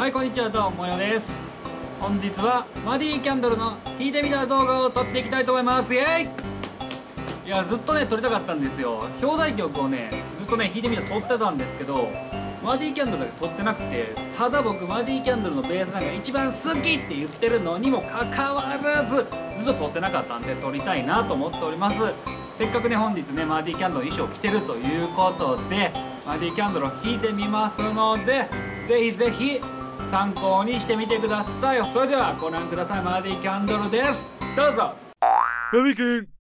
はいこんにちはどうもよです。本日はマディキャンドルの弾いてみた動画を撮っていきたいと思います。イエイ。いやずっとね撮りたかったんですよ。表題曲をねずっとね弾いてみた撮ってたんですけどマディキャンドルだけ撮ってなくてただ僕マディキャンドルのベースラインが一番好きって言ってるのにもかかわらずずっと撮ってなかったんで撮りたいなと思っております。せっかくね本日ねマディキャンドルの衣装着てるということでマディキャンドルを弾いてみますのでぜひぜひ参考にしてみてください。それではご覧ください。マーディキャンドルです。どうぞ。君。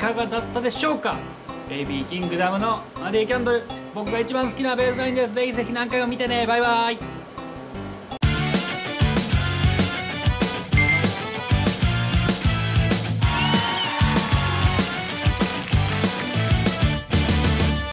かがだったでしょうか？ベイビーキングダムのマディキャンドル。僕が一番好きなベースラインです。ぜひぜひ何回も見てね。バイバイ。